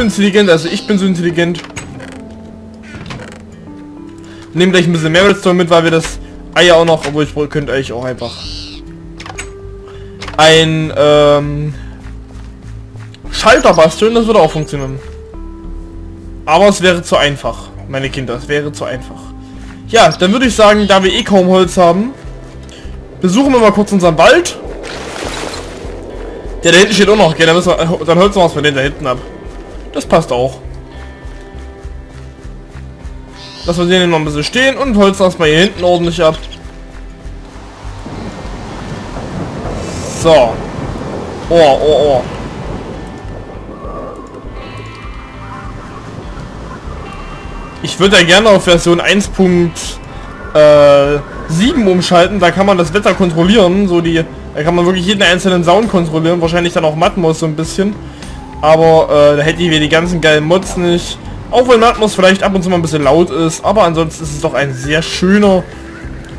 intelligent, also ich bin so intelligent. Nehmen gleich ein bisschen mehr Redstone mit, weil wir das Eier auch noch, obwohl ich könnte eigentlich auch einfach ein ähm, Schalter basteln, das würde auch funktionieren. Aber es wäre zu einfach, meine Kinder, es wäre zu einfach. Ja, dann würde ich sagen, da wir eh kaum Holz haben, besuchen wir mal kurz unseren Wald. Der da hinten steht auch noch, gell, dann, müssen wir, dann holzen wir was von den da hinten ab. Das passt auch. Lassen wir den noch ein bisschen stehen und holzen das mal hier hinten ordentlich ab. So. Oh, oh, oh. Ich würde ja gerne auf Version 1.7 äh, umschalten. Da kann man das Wetter kontrollieren. So die, da kann man wirklich jeden einzelnen Sound kontrollieren. Wahrscheinlich dann auch Matmos so ein bisschen. Aber äh, da hätte ich mir die ganzen geilen Mods nicht. Auch wenn Matmos vielleicht ab und zu mal ein bisschen laut ist. Aber ansonsten ist es doch ein sehr schöner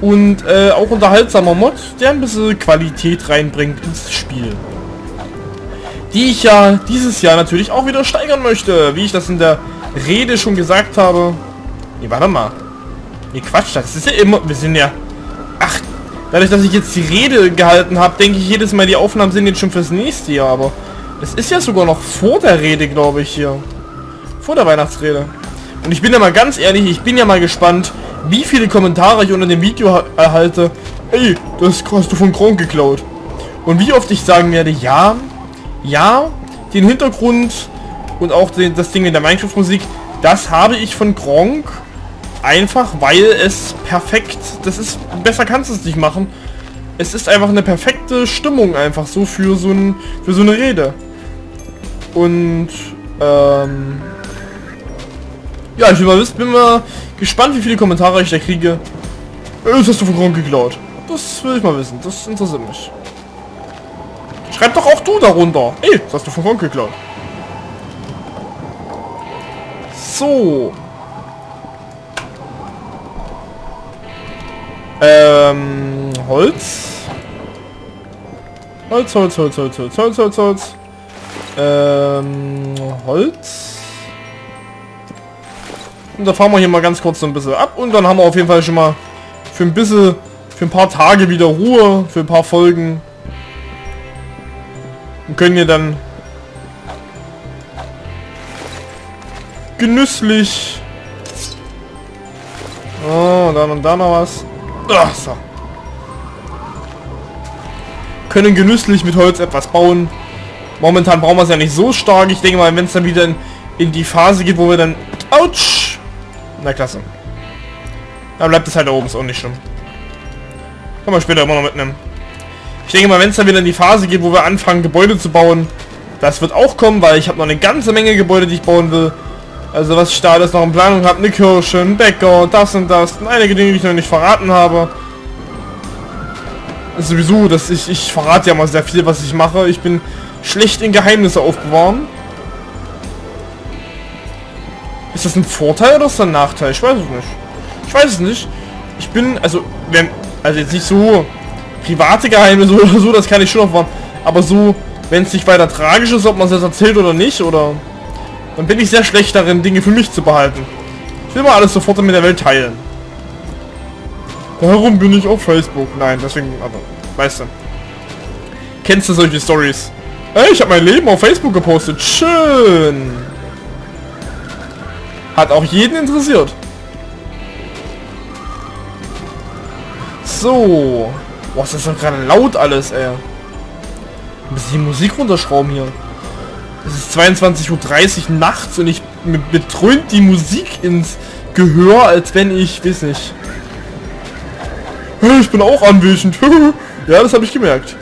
und äh, auch unterhaltsamer Mod, der ein bisschen Qualität reinbringt ins Spiel. Die ich ja dieses Jahr natürlich auch wieder steigern möchte, wie ich das in der Rede schon gesagt habe. Nee, warte mal. Nee, Quatsch, das ist ja immer... Wir sind ja... Ach, dadurch, dass ich jetzt die Rede gehalten habe, denke ich jedes Mal, die Aufnahmen sind jetzt schon fürs nächste Jahr, aber... Es ist ja sogar noch vor der Rede, glaube ich, hier. Vor der Weihnachtsrede. Und ich bin ja mal ganz ehrlich, ich bin ja mal gespannt, wie viele Kommentare ich unter dem Video erhalte. Ey, das hast du von Kron geklaut. Und wie oft ich sagen werde, ja, ja, den Hintergrund und auch den, das Ding in der Minecraft-Musik, das habe ich von Gronk einfach, weil es perfekt, das ist, besser kannst du es nicht machen. Es ist einfach eine perfekte Stimmung einfach so für so, ein, für so eine Rede. Und, ähm, ja, ich mal, bin mal gespannt, wie viele Kommentare ich da kriege. Das hast du von Grund geklaut. Das will ich mal wissen. Das interessiert mich. Schreib doch auch du darunter. Ey, das hast du von Grund geklaut. So. Ähm, Holz. Holz, Holz, Holz, Holz, Holz, Holz, Holz, Holz. Ähm, Holz. Und da fahren wir hier mal ganz kurz so ein bisschen ab und dann haben wir auf jeden Fall schon mal für ein bisschen, für ein paar Tage wieder Ruhe, für ein paar Folgen. Und können hier dann genüsslich Oh, dann und da noch was. Ach, so. Können genüsslich mit Holz etwas bauen. Momentan brauchen wir es ja nicht so stark. Ich denke mal, wenn es dann wieder in, in, die Phase geht, wo wir dann... Autsch! Na klasse. Dann bleibt es halt da oben, ist auch nicht schlimm. Kann man später immer noch mitnehmen. Ich denke mal, wenn es dann wieder in die Phase geht, wo wir anfangen, Gebäude zu bauen, das wird auch kommen, weil ich habe noch eine ganze Menge Gebäude, die ich bauen will. Also was ich da alles noch in Planung habe, eine Kirche, ein Bäcker, das und das, einige Dinge, die ich noch nicht verraten habe. Sowieso, dass ich, ich verrate ja mal sehr viel, was ich mache. Ich bin schlecht in Geheimnisse aufbewahren. Ist das ein Vorteil oder ist das ein Nachteil? Ich weiß es nicht. Ich weiß es nicht. Ich bin, also, wenn, also jetzt nicht so private Geheimnisse oder so, das kann ich schon aufbauen. Aber so, wenn es nicht weiter tragisch ist, ob man es jetzt erzählt oder nicht, oder... Dann bin ich sehr schlecht darin, Dinge für mich zu behalten. Ich will mal alles sofort mit der Welt teilen. Warum bin ich auf Facebook? Nein, deswegen, aber, weißt du. Kennst du solche Stories? Hey, ich habe mein Leben auf Facebook gepostet. Schön. Hat auch jeden interessiert. So. Boah, ist das doch gerade laut alles, ey. Ein bisschen Musik runterschrauben hier. Es ist 22.30 Uhr nachts und ich betrönt die Musik ins Gehör, als wenn ich, weiß nicht. Ich bin auch anwesend. ja, das habe ich gemerkt.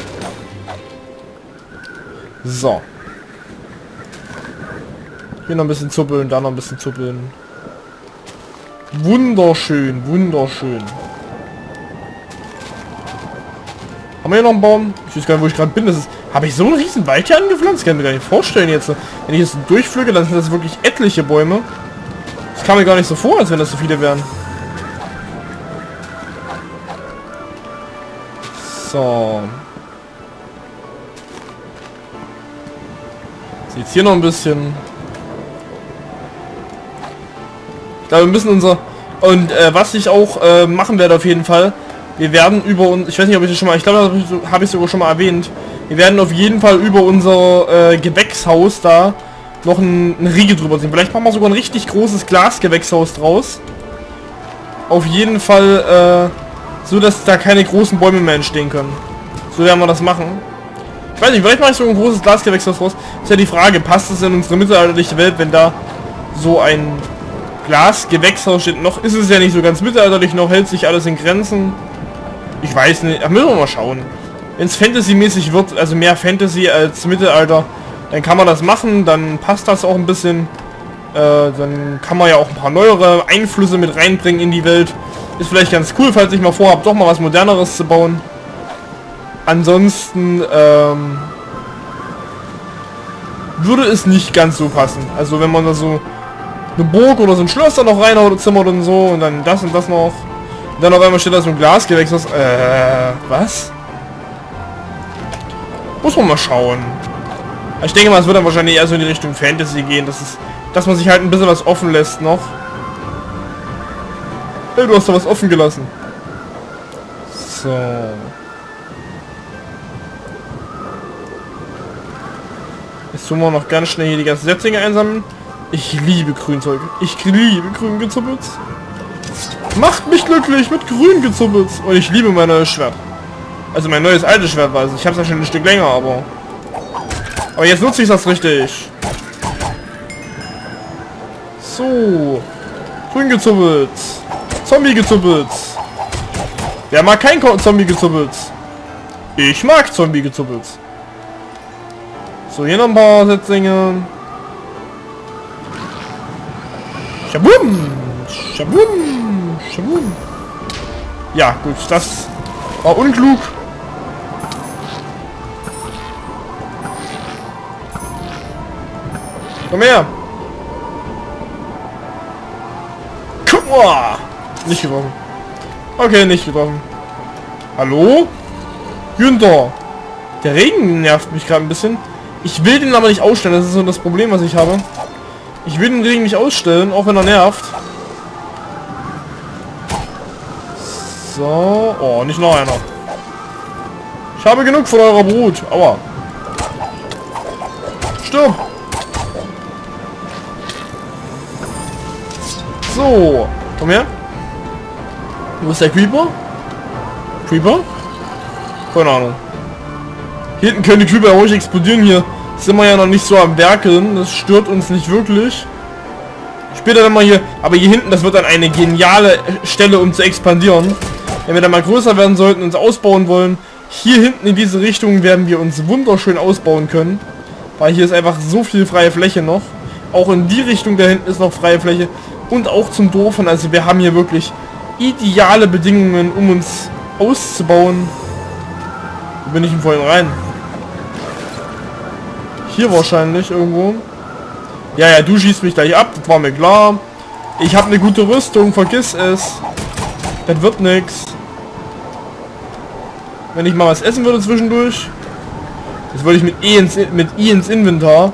So. Hier noch ein bisschen zuppeln, da noch ein bisschen zuppeln. Wunderschön, wunderschön. Haben wir hier noch einen Baum? Ich weiß gar nicht, wo ich gerade bin. Das ist. Habe ich so einen riesen Wald hier angepflanzt? Kann ich mir gar nicht vorstellen jetzt. Wenn ich jetzt durchflüge, dann sind das wirklich etliche Bäume. Das kam mir gar nicht so vor, als wenn das so viele wären. So. Jetzt hier noch ein bisschen. Ich glaube, wir müssen unser... Und äh, was ich auch äh, machen werde auf jeden Fall, wir werden über uns... Ich weiß nicht, ob ich das schon mal... Ich glaube, das habe ich, sogar schon mal erwähnt. Wir werden auf jeden Fall über unser äh, Gewächshaus da noch ein, ein Riegel drüber ziehen. Vielleicht machen wir sogar ein richtig großes Glasgewächshaus draus. Auf jeden Fall äh, so, dass da keine großen Bäume mehr entstehen können. So werden wir das machen. Ich weiß nicht, vielleicht mache ich so ein großes Glasgewächshaus raus. Ist ja die Frage, passt es in unsere mittelalterliche Welt, wenn da so ein Glasgewächshaus steht? Noch ist es ja nicht so ganz mittelalterlich, noch hält sich alles in Grenzen. Ich weiß nicht, da müssen wir mal schauen. Wenn es Fantasy-mäßig wird, also mehr Fantasy als Mittelalter, dann kann man das machen, dann passt das auch ein bisschen. Äh, dann kann man ja auch ein paar neuere Einflüsse mit reinbringen in die Welt. Ist vielleicht ganz cool, falls ich mal vorhabe, doch mal was moderneres zu bauen. Ansonsten ähm, würde es nicht ganz so passen. Also wenn man da so eine Burg oder so ein Schloss da noch reinhaut oder Zimmer und so und dann das und das noch. Und dann auf einmal steht da so ein Glasgewächs. Äh, was? Muss man mal schauen. Ich denke mal, es wird dann wahrscheinlich eher so in die Richtung Fantasy gehen, dass es, dass man sich halt ein bisschen was offen lässt noch. Hey, du hast da was offen gelassen. So. Tun wir noch ganz schnell hier die ganzen Setzlinge einsammeln. Ich liebe Grünzeug. Ich liebe Grüngezuppels. Macht mich glücklich mit Grüngezuppels. Und ich liebe mein neues Schwert. Also mein neues altes Schwert weiß ich. habe es ja schon ein Stück länger, aber... Aber jetzt nutze ich das richtig. So. Grün gezuppelt. Zombie gezuppelt. Wer mag kein Zombie gezuppelt? Ich mag Zombie gezuppelt. So, hier noch ein paar Setzlinge. Schabum! Schabum! Schabum! Ja, gut, das war unklug. Komm her! Guck mal! Nicht getroffen. Okay, nicht getroffen. Hallo? Günther! Der Regen nervt mich gerade ein bisschen. Ich will den aber nicht ausstellen, das ist so das Problem, was ich habe. Ich will den Regen nicht ausstellen, auch wenn er nervt. So. Oh, nicht noch einer. Ich habe genug von eurer Brut. Aua. Stirb! So, komm her. Wo ist der Creeper? Creeper? Keine Ahnung. Hinten können die Creeper ruhig explodieren. Hier sind wir ja noch nicht so am Werkeln. Das stört uns nicht wirklich. Später dann mal hier... Aber hier hinten, das wird dann eine geniale Stelle, um zu expandieren. Wenn wir dann mal größer werden sollten, uns ausbauen wollen. Hier hinten in diese Richtung werden wir uns wunderschön ausbauen können. Weil hier ist einfach so viel freie Fläche noch. Auch in die Richtung da hinten ist noch freie Fläche und auch zum Dorf. also wir haben hier wirklich ideale Bedingungen, um uns auszubauen. Wo bin ich denn vorhin rein? Hier wahrscheinlich irgendwo. Ja, ja, du schießt mich gleich ab, das war mir klar. Ich habe eine gute Rüstung, vergiss es. Das wird nichts. Wenn ich mal was essen würde zwischendurch. Das wollte ich mit E ins, mit I ins Inventar.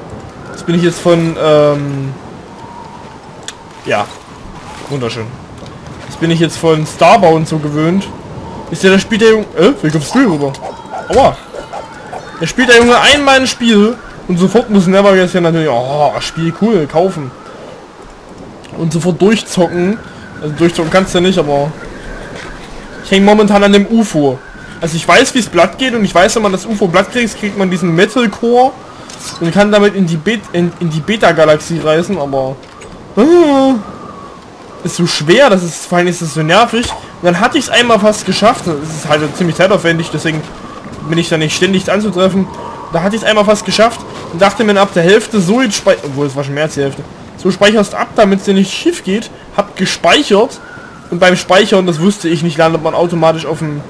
Jetzt bin ich jetzt von ähm, ja. Wunderschön. Das bin ich jetzt von Starbound so gewöhnt. Ist ja der spielt der Junge... Äh, wie kommst du rüber? Aua. Der spielt der Junge einmal ein Spiel und sofort muss Neverguess ja natürlich... Oh, Spiel cool, kaufen. Und sofort durchzocken. Also durchzocken kannst du ja nicht, aber... Ich hänge momentan an dem UFO. Also ich weiß, wie es Blatt geht und ich weiß, wenn man das UFO Blatt kriegt, kriegt man diesen Metal Core und kann damit in die, Bet in, in die Beta-Galaxie reisen, aber Ah. ist so schwer, das ist vor allem ist das so nervig. Und dann hatte ich es einmal fast geschafft. Das ist halt ziemlich zeitaufwendig, deswegen bin ich da nicht ständig anzutreffen. Da hatte ich es einmal fast geschafft und dachte mir ab der Hälfte so jetzt speichern, obwohl es war schon mehr als die Hälfte. So speicherst ab, damit es dir nicht schief geht. Hab gespeichert und beim Speichern, das wusste ich nicht, landet man automatisch auf dem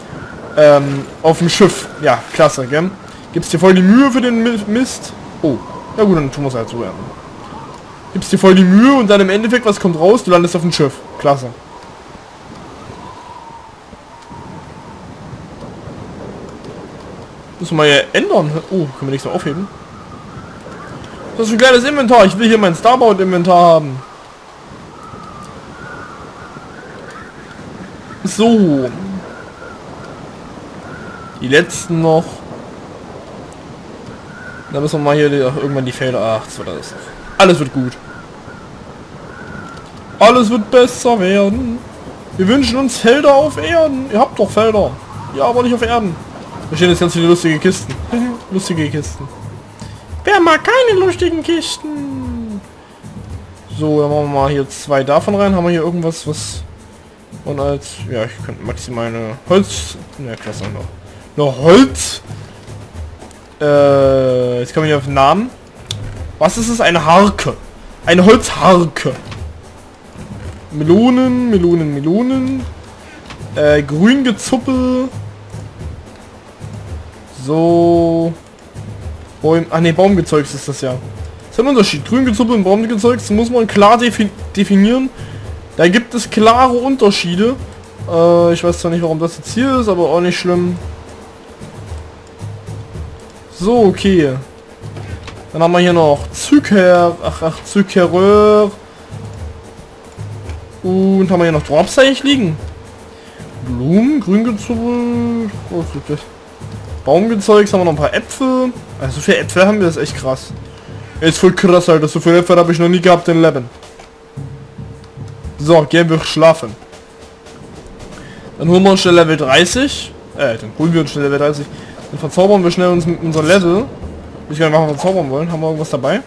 ähm, auf dem Schiff. Ja, klasse, gell? Gibt's dir voll die Mühe für den Mist? Oh, ja gut, dann tun wir es halt so. Ja gibst dir voll die Mühe und dann im Endeffekt, was kommt raus? Du landest auf dem Schiff. Klasse. Müssen wir ja ändern. Oh, können wir nichts mehr aufheben? Das ist ein kleines Inventar. Ich will hier mein Starbound-Inventar haben. So. Die letzten noch. Dann müssen wir mal hier die, irgendwann die Felder. Ach, das wird alles. Alles wird gut. Alles wird besser werden. Wir wünschen uns Felder auf Erden. Ihr habt doch Felder. Ja, aber nicht auf Erden. Da stehen jetzt ganz viele lustige Kisten. lustige Kisten. Wer mag keine lustigen Kisten? So, dann machen wir mal hier zwei davon rein. Haben wir hier irgendwas, was... Und als... Ja, ich könnte maximal eine Holz... Ne, klasse noch. Noch Holz... Äh, jetzt kommen wir auf den Namen. Was ist es? Eine Harke. Eine Holzharke. Melonen, Melonen, Melonen. Äh, Grüngezuppel. So. Bäum ah ne, Baumgezeugs ist das ja. Das ist ein Unterschied. Grüngezuppel und Baumgezeugs muss man klar defi definieren. Da gibt es klare Unterschiede. Äh, ich weiß zwar nicht, warum das jetzt hier ist, aber auch nicht schlimm. So, okay. Dann haben wir hier noch Zucker, ach, ach, Zuckerröhr. Und haben wir hier noch Drops eigentlich liegen? Blumen, Grüngezuppel, oh, Baumgezeugs, haben wir noch ein paar Äpfel. Also so viele Äpfel haben wir, das ist echt krass. Ist voll krass, Alter. So viele Äpfel habe ich noch nie gehabt in Leben. So, gehen wir schlafen. Dann holen wir uns schnell Level 30. Äh, dann holen wir uns schnell Level 30. Dann verzaubern wir schnell uns mit unser Level. Ich kann mal verzaubern wollen. Haben wir irgendwas dabei?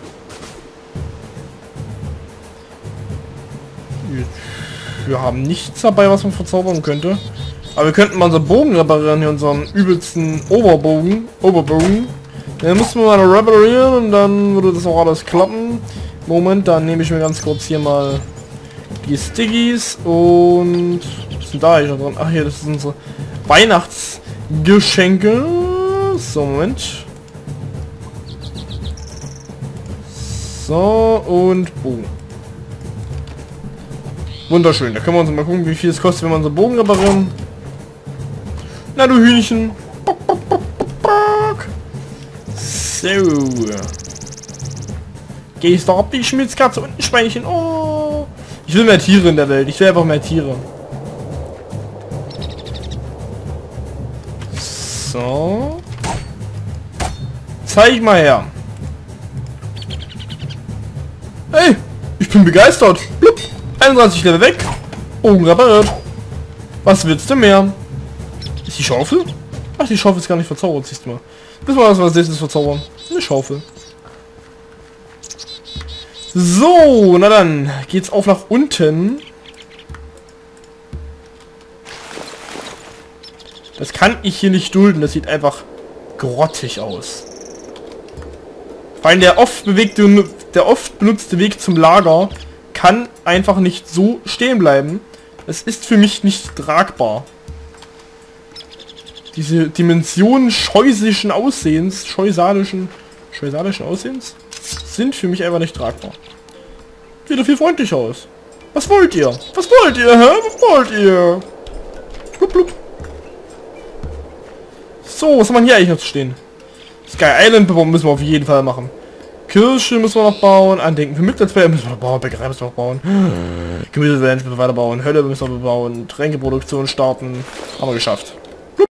Wir haben nichts dabei, was man verzaubern könnte. Aber wir könnten mal unseren Bogen reparieren, hier unseren übelsten Oberbogen. Oberbogen. Den müssen wir mal reparieren und dann würde das auch alles klappen. Moment, dann nehme ich mir ganz kurz hier mal die Stickies und was sind da hier drin? Ach hier, das sind unsere Weihnachtsgeschenke. So, Moment. So, und Bogen. Wunderschön. Da können wir uns mal gucken, wie viel es kostet, wenn wir unseren Bogen reparieren. Na du Hühnchen. So. Gehst doch ab die Schmitzkatze und ein. Oh. Ich will mehr Tiere in der Welt. Ich will einfach mehr Tiere. So. Zeig mal her. Hey, ich bin begeistert. Blub. 31 Level weg. Bogen repariert. Was willst du mehr? Ist die Schaufel? Ach, die Schaufel ist gar nicht verzaubert, siehst du mal. Bis wir was als nächstes verzaubern. Eine Schaufel. So, na dann geht's auf nach unten. Das kann ich hier nicht dulden. Das sieht einfach grottig aus. Weil der oft bewegte, der oft benutzte Weg zum Lager kann einfach nicht so stehen bleiben. Es ist für mich nicht tragbar. Diese Dimensionen scheusischen Aussehens, scheusalischen, scheusalischen Aussehens, sind für mich einfach nicht tragbar. Sieht doch viel freundlicher aus. Was wollt ihr? Was wollt ihr, hä? Was wollt ihr? Blub, blub. So, was haben wir hier eigentlich noch zu stehen? Sky Island müssen wir auf jeden Fall machen. Kirche müssen wir noch bauen, Andenken für Mitgliedsfeier müssen wir noch bauen, Bäckerei müssen wir noch bauen, Gemüse müssen wir weiter bauen, Hölle müssen wir bauen, Tränkeproduktion starten, haben wir geschafft.